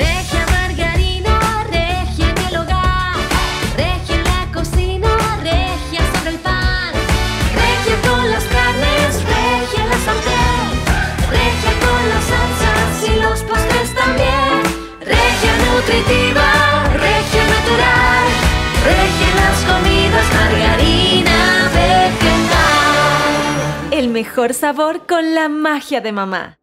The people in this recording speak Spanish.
Regia margarina, regia en el hogar, regia en la cocina, regia sobre el pan, regia con las carnes, regia la sartén, regia con las salsas y los postres también, regia nutritiva, regia natural, regia las comidas, margarina vegetal. El mejor sabor con la magia de mamá.